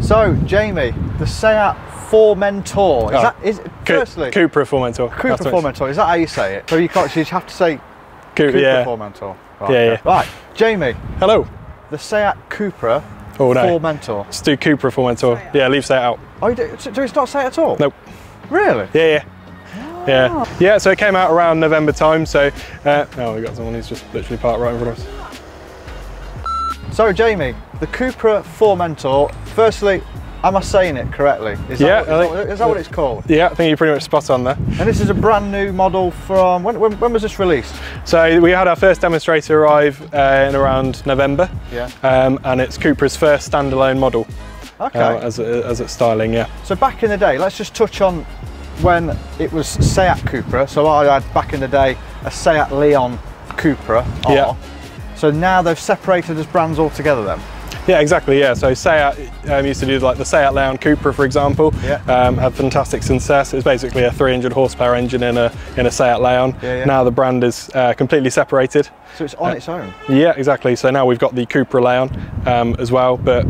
So, Jamie, the Seat Formentor. Is Oh. that is Co- firstly Cupra Formentor. Cooper That's what it's- Formentor? Is that how you say it? So you can't. You have to say Cooper, Cooper yeah. Formentor. Right, Yeah, okay. yeah. Right, Jamie, Hello. the Seat Cupra Oh no. Formentor. Let's do Cooper Cupra Formentor. Yeah, leave Seat out. Oh, you do, so do it's not Seat at all? Nope. Really? Yeah, yeah. Yeah, yeah. So it came out around November time. So, uh, oh, we got someone who's just literally parked right in front of us. So, Jamie, the Cooper Cupra Formentor. Firstly, am I saying it correctly? Is that, Yeah, what, I is, think- that, is that what it's called? Yeah, I think you're pretty much spot on there. And this is a brand new model from when? When, when was this released? So we had our first demonstrator arrive uh, in around November, Yeah. um, and it's Cupra's first standalone model Okay. uh, as, it- as it's styling. Yeah. So back in the day, let's just touch on when it was Seat Cupra. So I had back in the day a Seat Leon Cupra. R. Yeah. So now they've separated as brands altogether then. Yeah, exactly. Yeah, so Seat um, used to do like the Seat Leon Cupra, for example. Yeah. Um, had fantastic success. It was basically a 300 horsepower engine in a in a Seat Leon. Yeah, yeah. Now the brand is uh, completely separated. So it's on its own. Yeah, exactly. So now we've got the Cupra Leon um, as well. But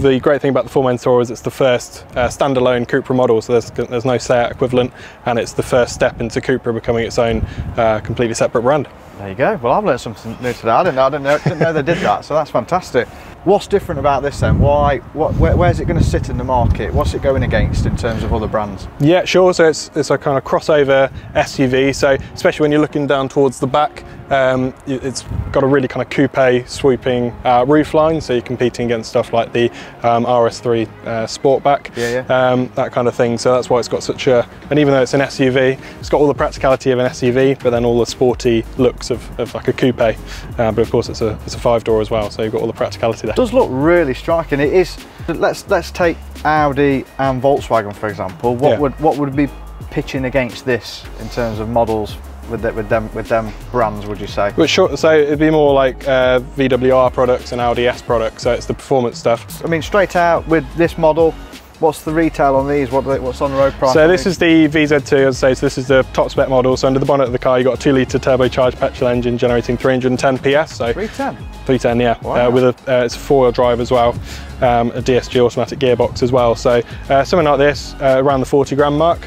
the great thing about the Formentor is it's the first uh, standalone Cupra model. So there's there's no Seat equivalent, and it's the first step into Cupra becoming its own uh, completely separate brand. There you go. Well, I've learned something new today. I didn't know. I didn't know, didn't know they did that. So that's fantastic. What's different about this then? Why? What? Where, where's it going to sit in the market? What's it going against in terms of other brands? Yeah, sure. So it's, it's a kind of crossover SUV. So especially when you're looking down towards the back, um, it's got a really kind of coupe swooping uh, roof line. So you're competing against stuff like the um, RS3 uh, Sportback, Yeah, Um, that kind of thing. So that's why it's got such a, and even though it's an SUV, it's got all the practicality of an SUV, but then all the sporty looks of, of like a coupe. Uh, but of course, it's a it's a five door as well. So you've got all the practicality there. Does look really striking. It is. Let's let's take Audi and Volkswagen for example. What Yeah. would what would be pitching against this in terms of models with the, with them with them brands? Would you say? But sure, so it'd be more like uh, VW R products and Audi S products. So it's the performance stuff. I mean, straight out with this model, what's the retail on these? What what's on the road price? So this is the VZ2, as I say, so this is the top spec model. So under the bonnet of the car, you've got a two litre turbocharged petrol engine generating 310 PS. So 310. 310, yeah. Wow. Uh, with a, uh, it's a four-wheel drive as well, um, a DSG automatic gearbox as well. So uh, something like this, uh, around the 40 grand mark.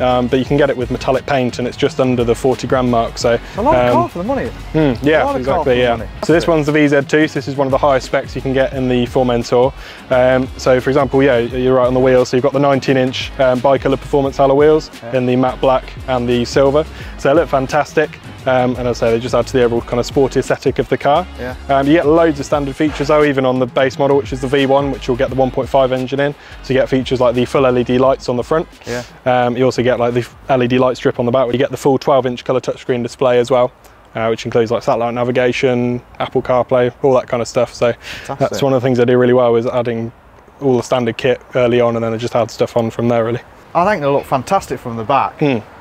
Um, but you can get it with metallic paint, and it's just under the 40 grand mark. So A lot of um, car for the money. Mm, yeah, lot of car for exactly. Yeah. So this one's the VZ2. So this is one of the highest specs you can get in the Formentor. Um, so for example, yeah, you're right on the wheels. So you've got the 19-inch um, bicolor performance alloy wheels in the matte black and the silver. So they look fantastic. Um, and as I say, they just add to the overall kind of sporty aesthetic of the car. Yeah. Um, you get loads of standard features though, even on the base model, which is the V1, which you'll get the 1.5 engine in. So you get features like the full LED lights on the front. Yeah. Um, you also get like the LED light strip on the back. where You get the full 12-inch color touchscreen display as well, uh, which includes like satellite navigation, Apple CarPlay, all that kind of stuff. So Fantastic. that's one of the things they do really well is adding all the standard kit early on, and then they just add stuff on from there really. I think they look fantastic from the back.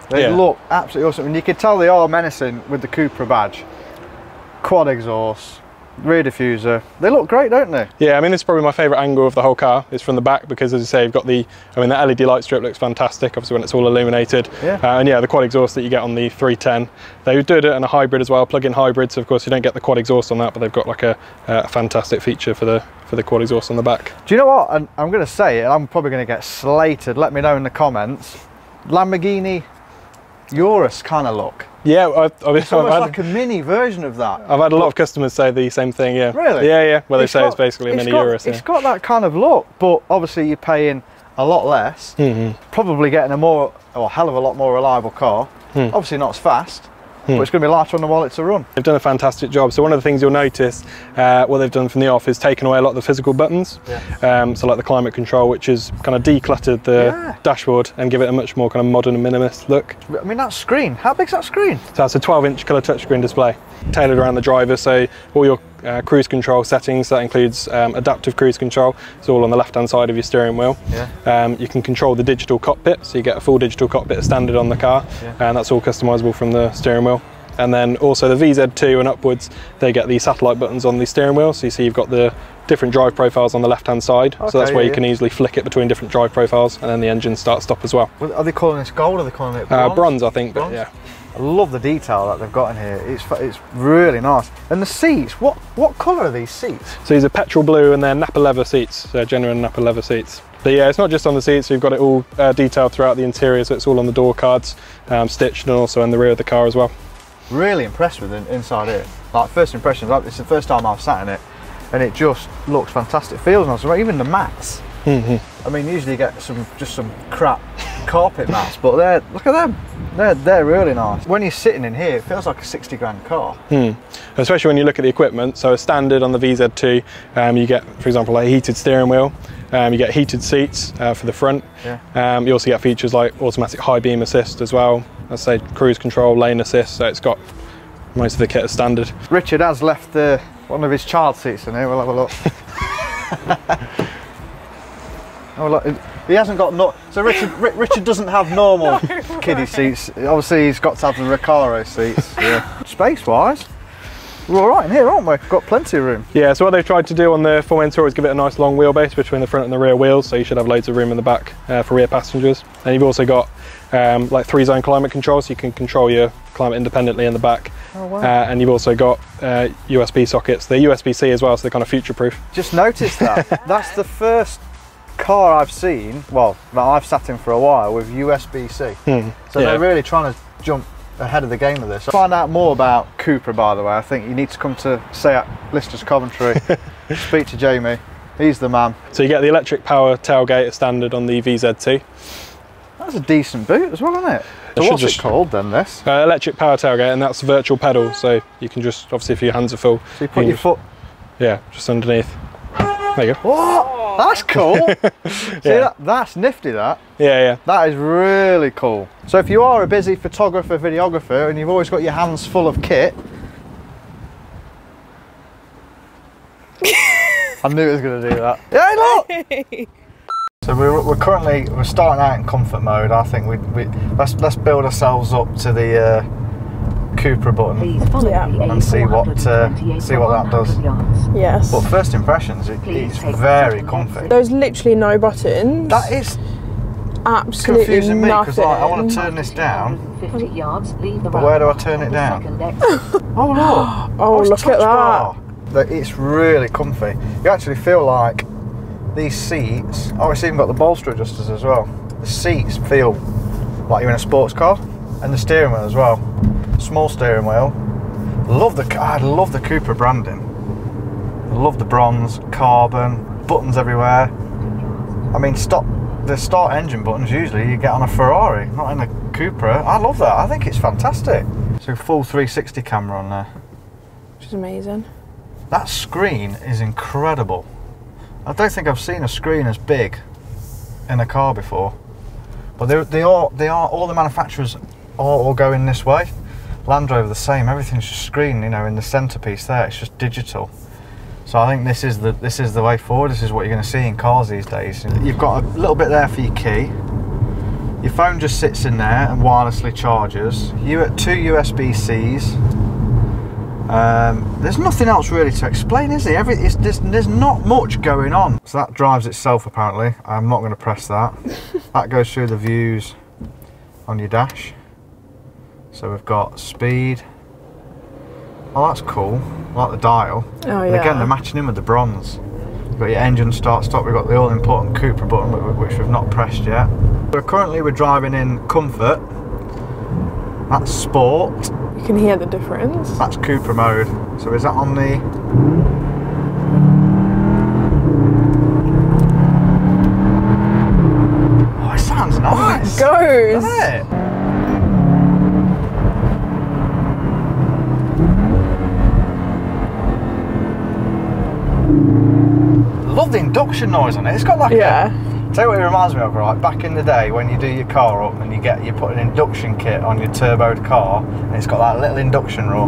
They yeah. look absolutely awesome, and you can tell they are menacing with the Cupra badge. Quad exhaust, rear diffuser. They look great, don't they? Yeah, I mean, this is probably my favourite angle of the whole car It's from the back because, as you say, you've got the, I mean, the LED light strip looks fantastic, obviously, when it's all illuminated. Yeah. Uh, and yeah, the quad exhaust that you get on the 310. They do it in a hybrid as well, plug-in hybrid. So, of course, you don't get the quad exhaust on that, but they've got like a, a fantastic feature for the for the quad exhaust on the back. Do you know what? And I'm going to say it. I'm probably going to get slated. Let me know in the comments. Lamborghini Urus kind of look. Yeah, I, I It's almost I've, had, like a mini version of that. I've had a lot of customers say the same thing. Yeah. Really? Yeah, yeah. Well, they It's say got- it's basically a it's mini got, Urus. It's Yeah. got that kind of look, but obviously you're paying a lot less. Mhm. Probably getting a more, or a hell of a lot more reliable car. Hmm. Obviously not as fast, but it's going to be lighter on the wallet to run. They've done a fantastic job. So one of the things you'll notice, uh, what they've done from the off is taken away a lot of the physical buttons. Um, so like the climate control, which has kind of decluttered the Yeah. dashboard and give it a much more kind of modern and minimalist look. I mean, that screen, how big's that screen? So that's a 12-inch colour touchscreen display, tailored around the driver. So all your uh, cruise control settings, that includes um, adaptive cruise control. It's all on the left-hand side of your steering wheel. Yeah. Um, you can control the digital cockpit, so you get a full digital cockpit standard on the car, Yeah. and that's all customizable from the steering wheel. And then also the VZ2 and upwards, they get the satellite buttons on the steering wheel. So you see you've got the different drive profiles on the left-hand side. Okay, so that's where yeah, you can easily flick it between different drive profiles, and then the engine start stop as well. Are they calling this gold or are they calling it Uh, bronze? bronze, I think, but yeah. I love the detail that they've got in here. It's it's really nice. And the seats, what what colour are these seats? So these are petrol blue and they're Nappa leather seats, so genuine Nappa leather seats. But yeah, it's not just on the seats, we've got it all uh, detailed throughout the interior, so it's all on the door cards, um, stitched and also in the rear of the car as well. Really impressed with it inside here. Like first impressions, like it's the first time I've sat in it, and it just looks fantastic. Feels nice. Even the mats. I mean, usually you get some just some crap carpet mats, but they're look at them. They're they're really nice. When you're sitting in here, it feels like a 60 grand car. Especially when you look at the equipment, so a standard on the VZ2, um, you get, for example, a heated steering wheel, um, you get heated seats uh, for the front. Yeah. Um, you also get features like automatic high beam assist as well, let's say cruise control, lane assist, so it's got most of the kit as standard. Richard has left uh, one of his child seats in here. We'll have a look. oh look, he hasn't got no. So Richard, Ri- Richard doesn't have normal kiddie seats. Obviously, he's got to have the Recaro seats. Yeah. Space-wise, we're all right in here, aren't we? Got plenty of room. Yeah, so what they've tried to do on the Formentor is give it a nice long wheelbase between the front and the rear wheels, so you should have loads of room in the back uh, for rear passengers. And you've also got um, like three zone climate control, so you can control your climate independently in the back. Oh wow. Uh, and you've also got uh, USB sockets. They're USB-C as well, so they're kind of future-proof. Just noticed that. That's the first car I've seen, well, that I've sat in for a while with USB-C. So yeah. they're really trying to jump ahead of the game with this. Find out more about Cooper, by the way, I think you need to come to SEAT Listers Coventry, speak to Jamie. He's the man. So you get the electric power tailgate as standard on the VZ2. That's a decent boot as well, isn't it? So what's just- it called then, this? Uh, electric power tailgate, and that's virtual pedal, so you can just, obviously if your hands are full, So you put you your foot... yeah, just underneath. There you go. What? That's cool. See, that, that's nifty, that. Yeah, yeah. That is really cool. So if you are a busy photographer, videographer, and you've always got your hands full of kit, I knew it was going to do that. Yeah, look. so we're, we're currently we're starting out in comfort mode. I think we, we let's let's build ourselves up to the uh, Cooper button. Yeah. And see what, uh, see what that does. Yes. But first impressions, it, it's very second comfy. There's literally no buttons. That is absolutely confusing me because nothing. like, I want to turn this down. 50 yards, leave the But where do I turn it down? second exit. Oh look! Oh, look at that. bar. That It's really comfy. You actually feel like these seats. Oh, it's even got the bolster adjusters as well. The seats feel like you're in a sports car, and the steering wheel as well. Small steering wheel. Love the. I love the Cooper branding. I love the bronze, carbon, buttons everywhere. I mean, stop. The start engine buttons usually you get on a Ferrari, not in a Cupra. I love that. I think it's fantastic. So full 360 camera on there. Which is amazing. That screen is incredible. I don't think I've seen a screen as big in a car before. But they, they are they are all the manufacturers are all going this way. Land Rover the same. Everything's just screen, you know, in the centerpiece there. It's just digital. So I think this is the this is the way forward. This is what you're going to see in cars these days. You've got a little bit there for your key. Your phone just sits in there and wirelessly charges. You at two USB Cs. Um, there's nothing else really to explain, is there? Every, it's, there's, there's not much going on. So that drives itself apparently. I'm not going to press that. that goes through the views on your dash. So we've got speed. Oh, that's cool. I like the dial. Oh And yeah. again, they're matching in with the bronze. We've got your engine start stop. We've got the all important Cooper button, which we've not pressed yet. We're currently we're driving in comfort. That's sport. you can hear the difference. That's Cooper mode. So is that on the? Oh, it sounds nice. Goes. It? Love the induction noise on it. It's got like Yeah. a. Tell you what it reminds me of, right? Back in the day when you do your car up and you get you put an induction kit on your turboed car, and it's got that little induction roar.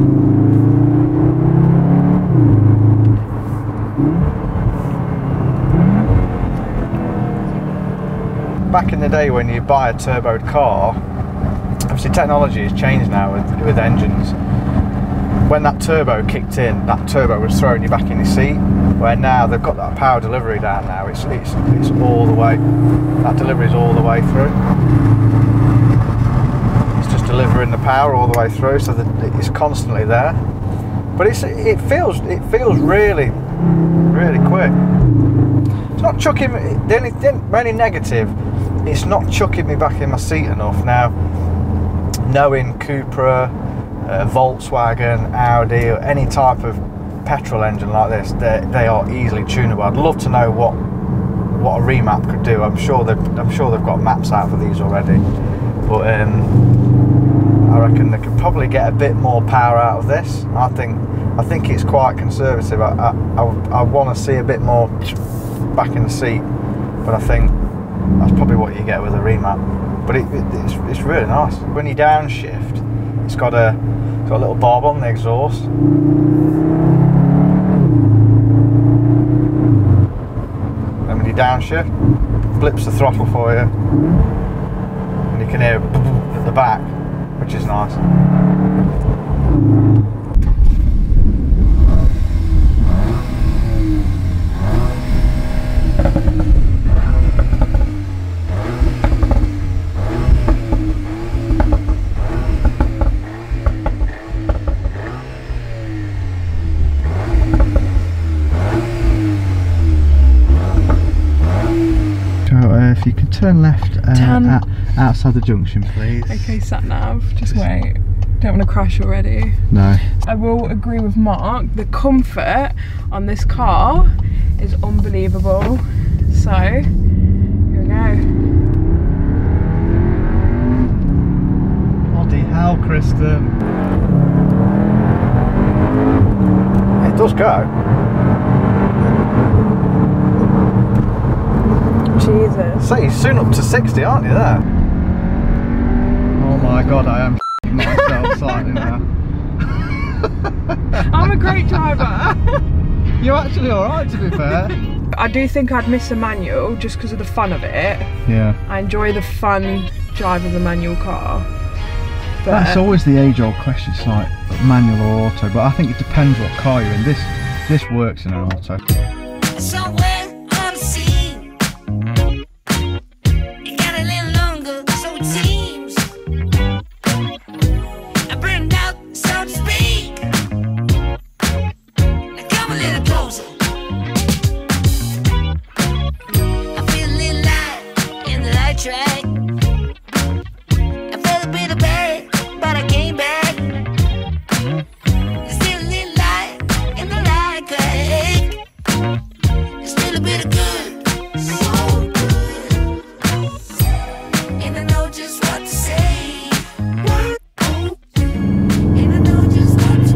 Back in the day when you buy a turboed car, obviously technology has changed now with, with engines. When that turbo kicked in, that turbo was throwing you back in your seat. Where now they've got that power delivery down now, it's it's it's all the way. That delivery is all the way through. It's just delivering the power all the way through, so that it's constantly there. But it's it feels it feels really really quick. It's not chucking. The only, the only negative, it's not chucking me back in my seat enough now. Knowing Cupra, uh, Volkswagen, Audi, or any type of petrol engine like this, they are easily tunable. I'd love to know what what a remap could do. I'm sure they've I'm sure they've got maps out for these already, but um, I reckon they could probably get a bit more power out of this. I think I think it's quite conservative. I I, I, I want to see a bit more back in the seat, but I think that's probably what you get with a remap. But it, it, it's, it's really nice. When you downshift, it's got a it's got a little bob on the exhaust. And when you downshift, blips the throttle for you, and you can hear at the back, which is nice. So, uh, if you can turn left uh, Turn- out- outside the junction, please. Okay, sat nav. Just wait. Don't want to crash already. No. I will agree with Mark. The comfort on this car is unbelievable. So here we go. Bloody hell, Kristen. It does go. Jesus. So you're soon up to 60, aren't you there? Oh my god, I am myself slightly now. I'm a great driver. You're actually alright to be fair. I do think I'd miss a manual just because of the fun of it. Yeah. I enjoy the fun drive of a manual car. But That's always the age old question, it's like manual or auto, but I think it depends what car you're in. This this works in an auto. Somewhere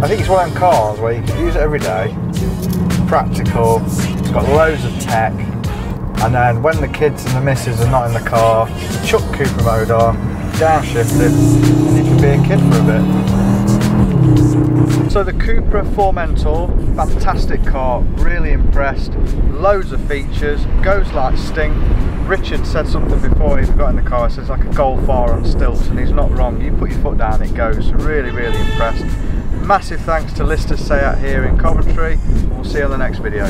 think it's one of them cars where you can use it every day, practical, it's got loads of tech, and then when the kids and the missus are not in the car, chuck Cooper mode on, downshift it, and you can be a kid for a bit. So the Cupra Formentor, fantastic car, really impressed, loads of features, goes like stink. Richard said something before he got in the car, he says like a Golf R on stilts, and he's not wrong. You put your foot down, it goes. Really, really impressed. Massive thanks to Lister SEAT here in Coventry. We'll see you on the next video.